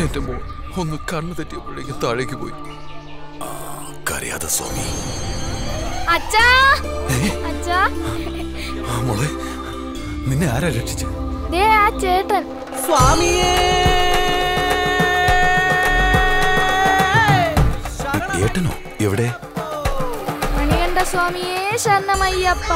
ഒന്ന് കണ്ണു തെറ്റിയപ്പോഴേക്ക് താഴേക്ക് പോയി. കരയാതെ സ്വാമി. അച്ഛാ! അച്ഛാ! മോളെ നിന്നെ ആരാ രക്ഷിച്ചു? ദേ ആ ചേട്ടൻ. സ്വാമിയേ! ഏട്ടനോ? എവിടെ? മണികണ്ഠ സ്വാമിയേ ശരണമയ്യപ്പ.